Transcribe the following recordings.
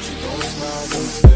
but you don't smile.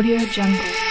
Audio Jungle.